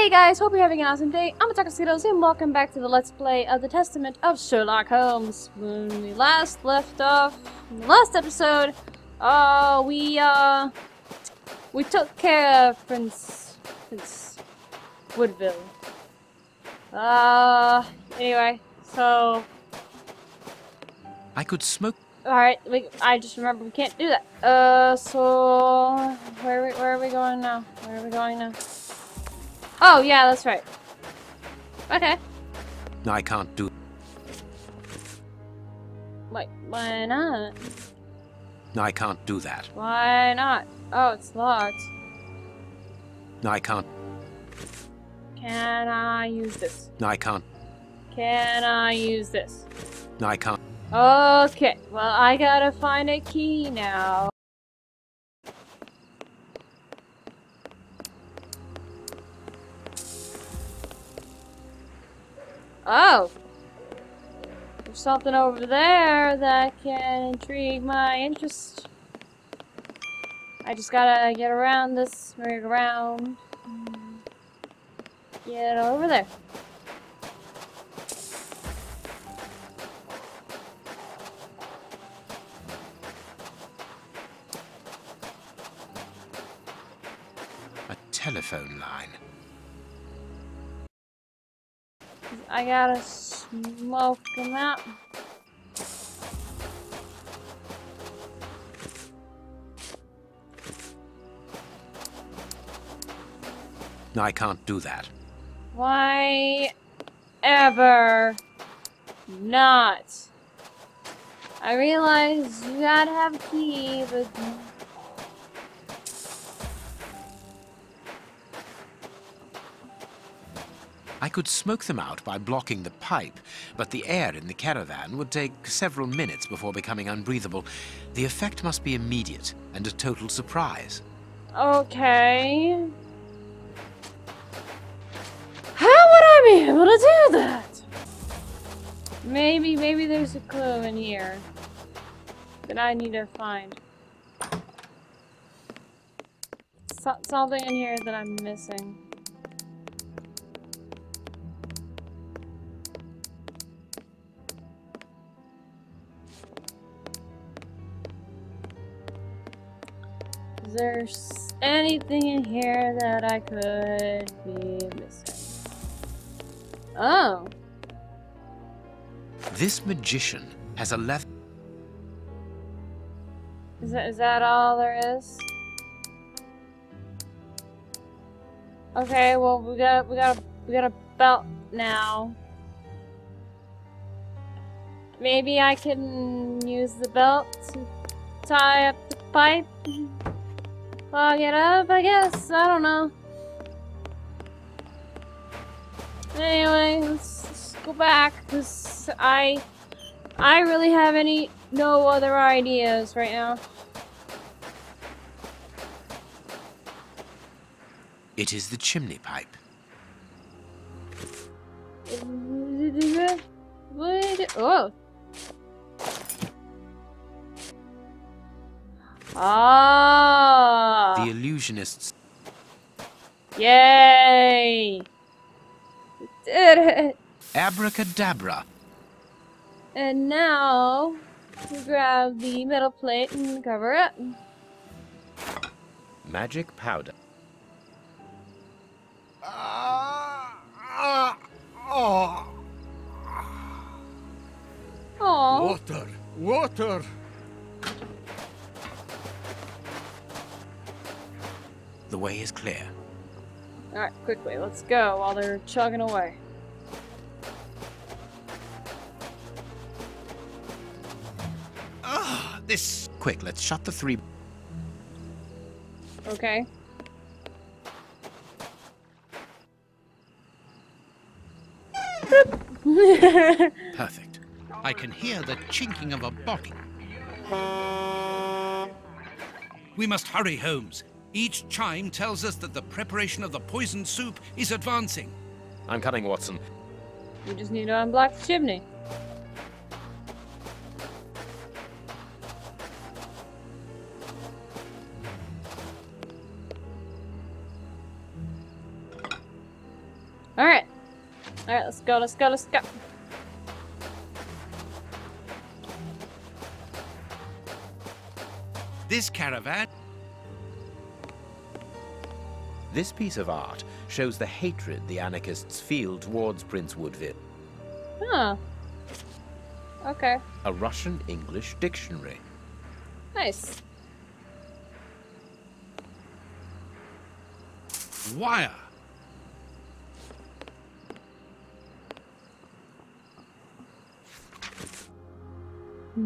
Hey guys, hope you're having an awesome day. I'm Otaku and welcome back to the Let's Play of the Testament of Sherlock Holmes. When we last left off in the last episode, uh, we, uh, we took care of Prince, Prince Woodville. Uh, anyway, so... I could smoke... Alright, I just remember we can't do that. Uh, so... Where, we where are we going now? Where are we going now? Oh, yeah, that's right. Okay. I can't do... Wait, why not? I can't do that. Why not? Oh, it's locked. No, I can't. Can I use this? No, I can't. Can I use this? No, I can't. Okay, well, I gotta find a key now. Oh! There's something over there that can intrigue my interest. I just gotta get around this merry-go-round. Get over there. A telephone line. I gotta smoke them out. I can't do that. Why ever not? I realize you gotta have a key, but I could smoke them out by blocking the pipe, but the air in the caravan would take several minutes before becoming unbreathable. The effect must be immediate and a total surprise. Okay. How would I be able to do that? Maybe, maybe there's a clue in here that I need to find. So something in here that I'm missing. Is there anything in here that I could be missing? Oh. This magician has a left. Is that, is that all there is? Okay, well we got we got a, we got a belt now. Maybe I can use the belt to tie up the pipe. Log it up, I guess. I don't know. Anyway, let's, let's go back because I, I really have any no other ideas right now. It is the chimney pipe. What? Oh. Ah. The illusionists. Yay! We did it! Abracadabra. And now we grab the metal plate and cover it. Magic powder. Aww. Water! Water! The way is clear. Alright, quickly, let's go while they're chugging away. Ah, this. Quick, let's shut the three. Okay. Perfect. I can hear the chinking of a bottle. We must hurry, Holmes. Each chime tells us that the preparation of the poisoned soup is advancing. I'm coming, Watson. we just need to unblock the chimney. Alright. Alright, let's go, let's go, let's go. This caravan This piece of art shows the hatred the anarchists feel towards Prince Woodville. Huh. Okay. A Russian-English dictionary. Nice. wire.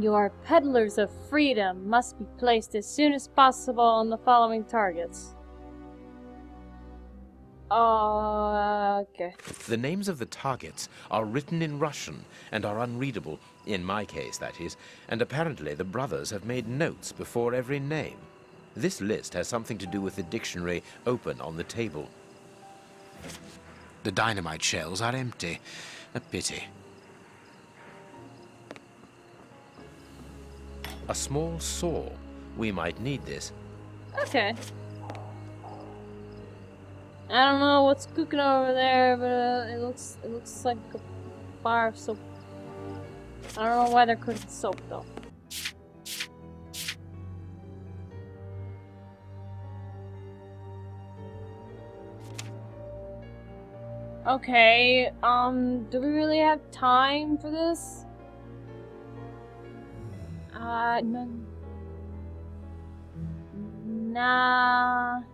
Your peddlers of freedom must be placed as soon as possible on the following targets. Uh, okay. The names of the targets are written in Russian and are unreadable, in my case, that is, and apparently the brothers have made notes before every name. This list has something to do with the dictionary open on the table. The dynamite shells are empty. A pity. A small saw. We might need this. Okay. I don't know what's cooking over there, but uh, it looks it looks like a bar of soap. I don't know why they're cooking soap though. Okay, um, do we really have time for this? Uh, no. Nah.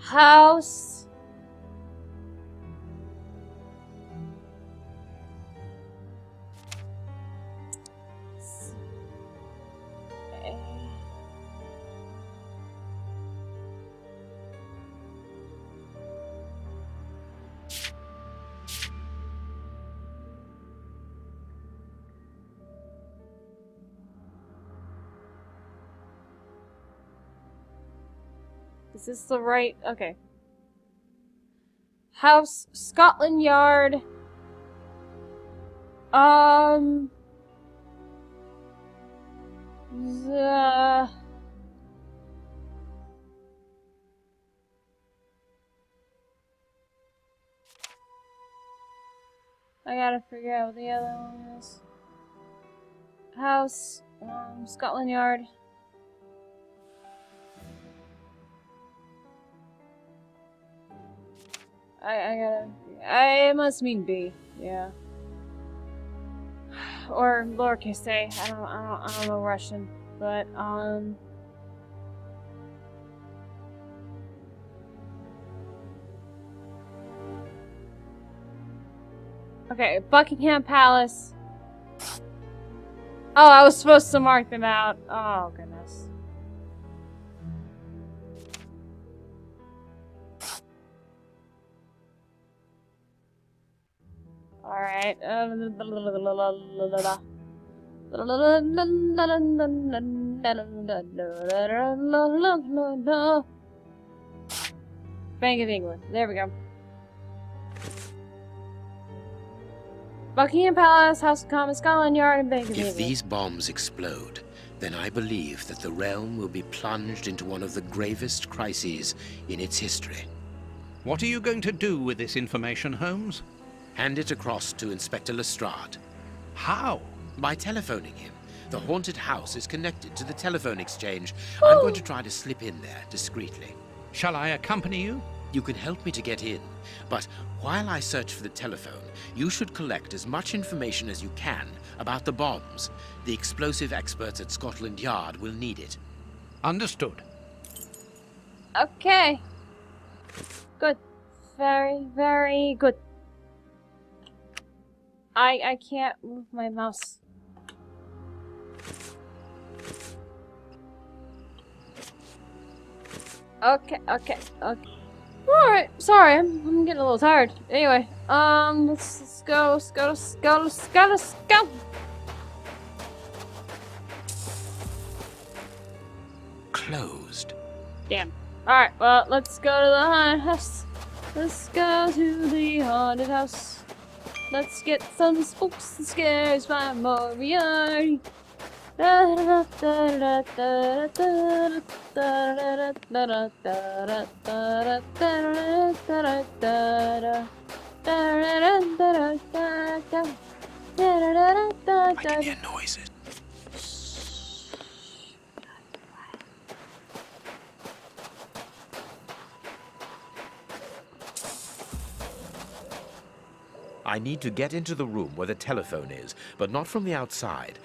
House. Is this the right? Okay. House, Scotland Yard. Um. The. I gotta figure out what the other one is. House, um, Scotland Yard. I, I gotta. I it must mean B. Yeah. Or lowercase a. I don't. I don't. I don't know Russian, but um. Okay, Buckingham Palace. Oh, I was supposed to mark them out. Oh goodness. Alright. Bank of England. There we go. Buckingham Palace, House of Commons, Scotland Yard, and Bank of If England. these bombs explode, then I believe that the realm will be plunged into one of the gravest crises in its history. What are you going to do with this information, Holmes? Hand it across to Inspector Lestrade. How? By telephoning him. The haunted house is connected to the telephone exchange. I'm going to try to slip in there discreetly. Shall I accompany you? You can help me to get in, but while I search for the telephone, you should collect as much information as you can about the bombs. The explosive experts at Scotland Yard will need it. Understood. Okay. Good. Very, very good. I I can't move my mouse. Okay, okay, okay. Alright, sorry, I'm, I'm getting a little tired. Anyway, um, let's, let's go, let's go, let's go, let's go, let's go! Closed. Damn. Alright, well, let's go to the haunted house. Let's go to the haunted house. Let's get some spooks and scares by da da da da da da I need to get into the room where the telephone is, but not from the outside.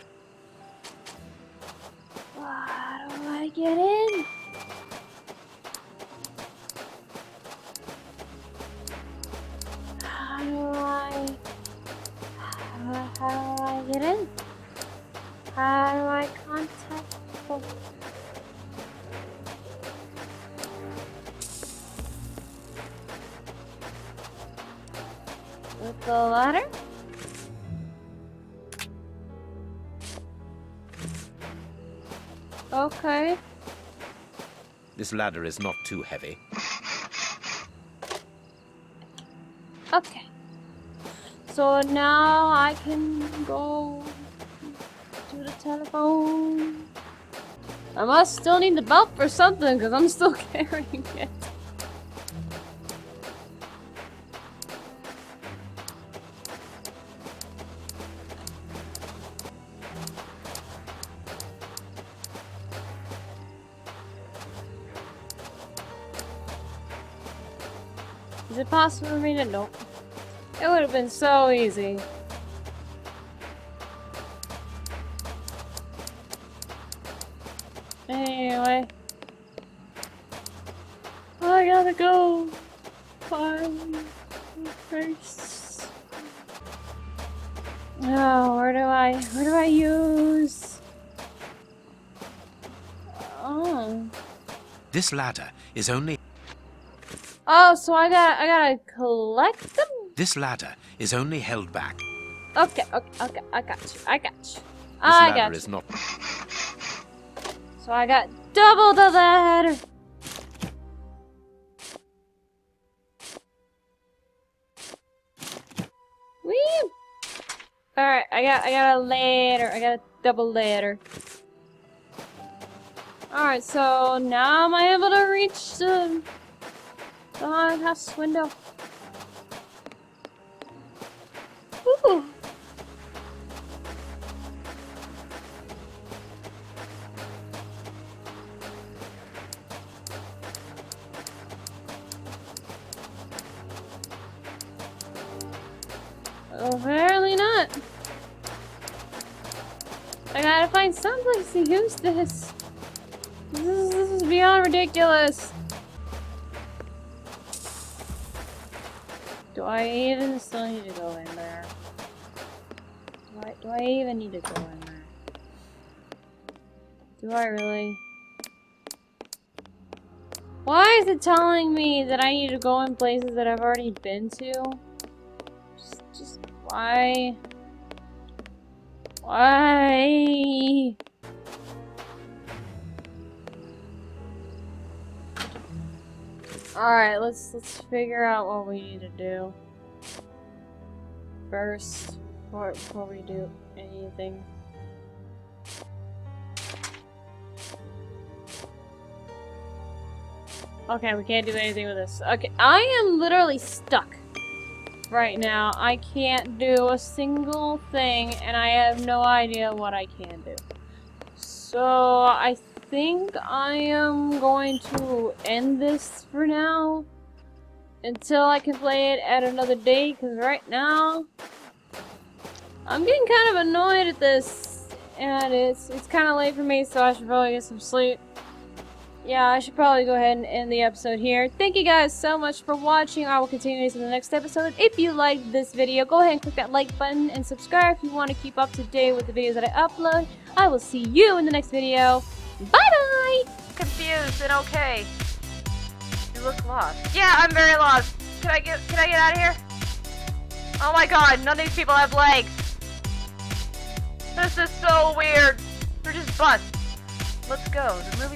How do I get in? How do I... How do I, how do I get in? How do I contact This ladder is not too heavy. Okay. So now I can go to the telephone. I must still need the belt for something because I'm still carrying it. Is it possible for me to know? It would have been so easy. Anyway. Oh, I gotta go find first. Oh, where do I, where do I use? Oh. This ladder is only Oh, so I got, I gotta collect them? this ladder is only held back. Okay, okay, okay, I got you, I got you. This I ladder got you. is not So I got double the ladder. Whee! Alright, I got I got a ladder. I got a double ladder. Alright, so now am I able to reach the, the haunted house window? Ooh. Apparently not. I gotta find someplace to use this. This is, this is beyond ridiculous. Do I even still need to go in there? Do I, do I even need to go in there? Do I really? Why is it telling me that I need to go in places that I've already been to? Just, just why? Why? Alright, let's let's figure out what we need to do. First, before, before we do anything. Okay, we can't do anything with this. Okay, I am literally stuck right now. I can't do a single thing, and I have no idea what I can do. So, I think I am going to end this for now. Until I can play it at another day, because right now... I'm getting kind of annoyed at this. And it's, it's kind of late for me, so I should probably get some sleep yeah, I should probably go ahead and end the episode here. Thank you guys so much for watching. I will continue this in the next episode. If you liked this video, go ahead and click that like button and subscribe if you want to keep up to date with the videos that I upload. I will see you in the next video. Bye-bye! confused and okay. You look lost. Yeah, I'm very lost. Can I get can I get out of here? Oh my god, none of these people have legs. This is so weird. They're just butts. Let's go. The movie